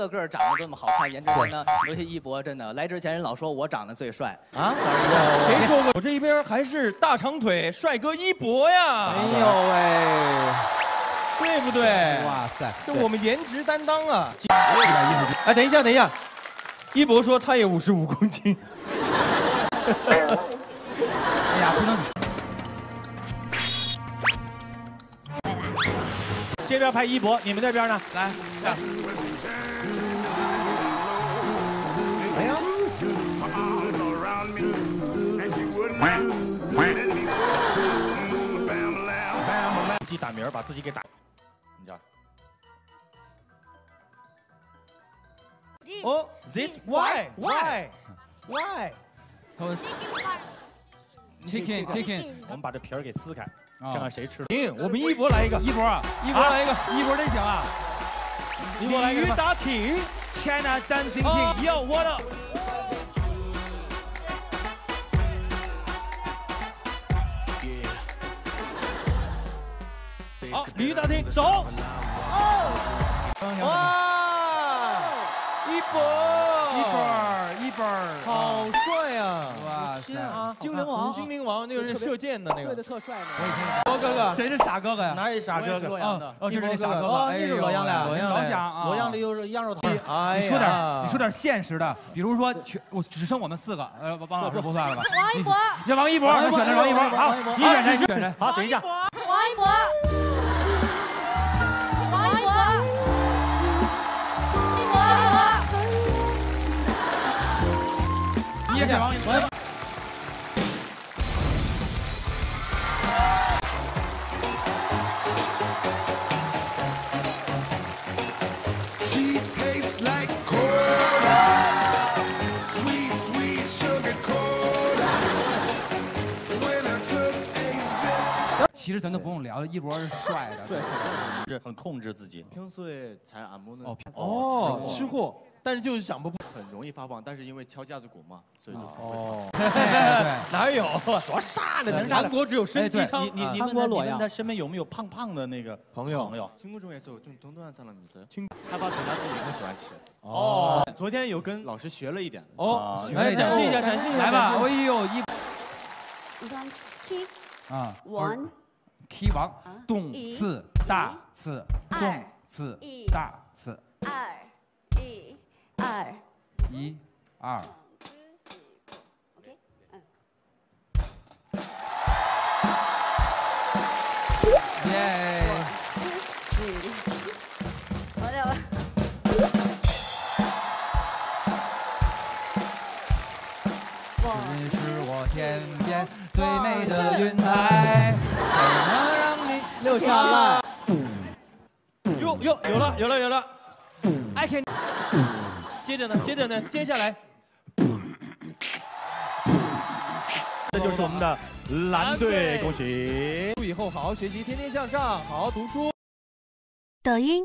一个个长得这么好看，颜值担当，尤其一博真的来之前人老说我长得最帅啊，谁说过？我这一边还是大长腿帅哥一博呀！哎呦喂，对不对？哇塞，这我们颜值担当啊！哎，等一下，等一下，一博说他也五十五公斤。哎呀，不能。这边拍一博，你们那边呢？来，这样。哎呀，自己打名儿，把自己给打。你这儿。哦，this why why why？chicken chicken，我们把这皮儿给撕开，看看谁吃的。行，我们一博来一个，一博啊，一博来一个，一博真行啊！一博来一个。鲤鱼打挺，China Dancing King，要我的。好，鲤鱼打挺，走。哇，一博，一博，一博，好帅啊！哇塞啊，精灵王，精灵王那个是射箭的那个，对的，特帅我以前博哥哥，谁是傻哥哥呀？哪有傻哥哥？洛阳的，哦，就是那傻哥哥，哦，那是洛阳的，老乡啊，洛阳的又是羊肉汤。你说点，你说点现实的，比如说，全我只剩我们四个，呃，王老师不算了吧？王一博，要王一博，我选的是王一博，好，你选谁？你选谁？好，等一下，王一博，王一博，一博，你也选王一博。其实咱都不用聊，一博是帅的，对，是很控制自己。平时才按摩呢。哦哦，吃货，但是就是想不很容易发胖，但是因为敲架子鼓嘛，所以就哦，对，哪有？说啥呢？能啥？韩国只有参鸡汤。你你你问他，你问他身边有没有胖胖的那个朋友？朋友，친구中에서좀뚱뚱한사람있어요他把腿他自己很喜欢吃。哦，昨天有跟老师学了一点。哦，来展示一下，展示一下，来吧！哎呦，一，你看，key 啊，one。 Key 王，动次大次，动次大次，二，一，二，一，二。耶！好的。你是我天边最美的云彩，六下烂？哟哟，有了有了有了！I can。接着呢，接着呢，接下来。这就是我们的蓝队，恭喜！祝以后好好学习，天天向上，好好读书。抖音。